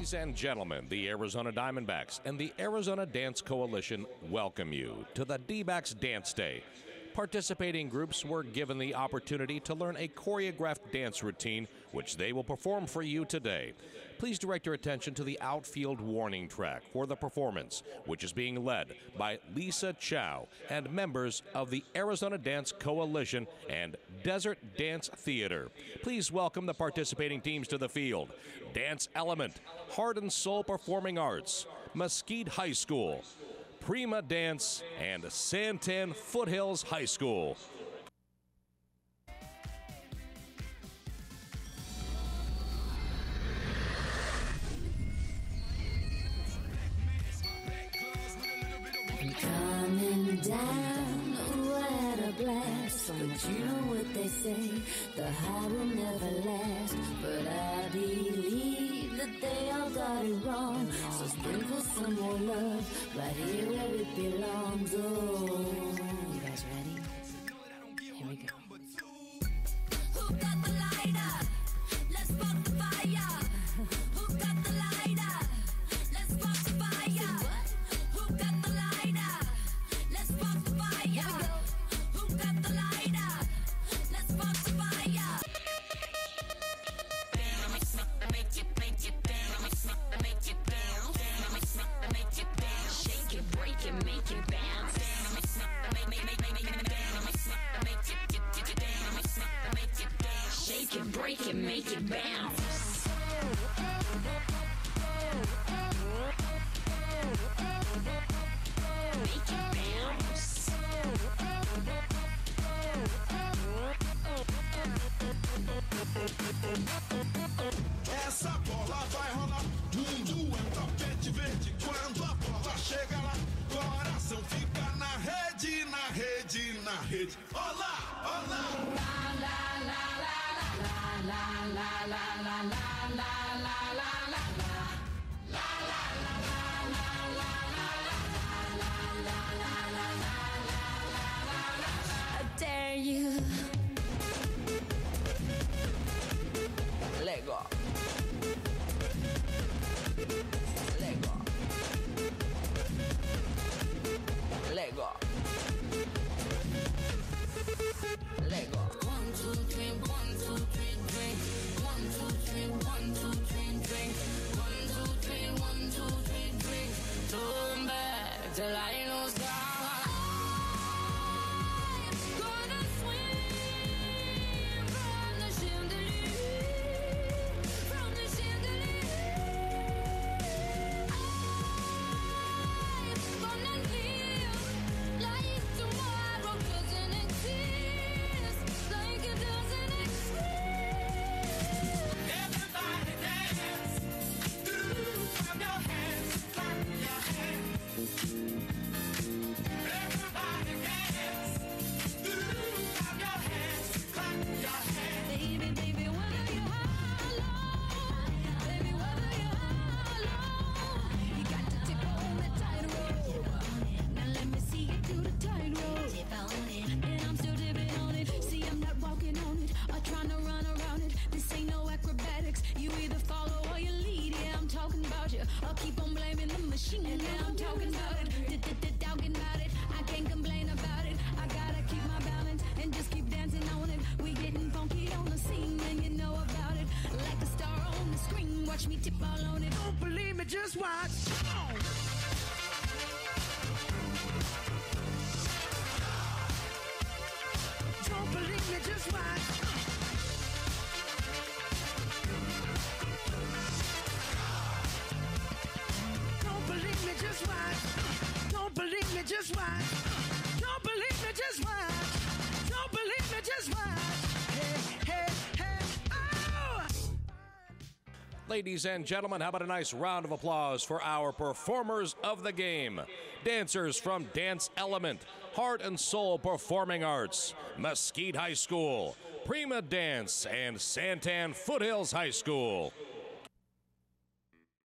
Ladies and gentlemen, the Arizona Diamondbacks and the Arizona Dance Coalition welcome you to the D-backs Dance Day. Participating groups were given the opportunity to learn a choreographed dance routine, which they will perform for you today. Please direct your attention to the outfield warning track for the performance, which is being led by Lisa Chow and members of the Arizona Dance Coalition and Desert Dance Theater. Please welcome the participating teams to the field Dance Element, Heart and Sole Performing Arts, Mesquite High School, Prima Dance, and Santan Foothills High School. Coming down, had a blast. So, but you know what they say, the high will never last. But I believe that they all got it wrong. So sprinkle some more love right here where it belongs. Oh, you guys ready? Here we go. Break it, make it bounce. Make it bounce. Essa bola vai rolar. Mundo é um tapete verde. Quando a bola chega lá, coração fica na rede, na rede, na rede. Olá, olá. I I'll keep on blaming the machine. Yeah, I'm talking about it. About it. I can't complain about it. I gotta keep my balance and just keep dancing on it. We getting funky on the scene, and you know about it. Like a star on the screen. Watch me tip all on it. Don't believe me, just watch. Don't believe me, just watch. Just watch. Don't believe me, just watch. Don't believe me, just watch. Hey, hey, hey, oh! Ladies and gentlemen, how about a nice round of applause for our performers of the game? Dancers from Dance Element, Heart and Sole Performing Arts, Mesquite High School, Prima Dance, and Santan Foothills High School.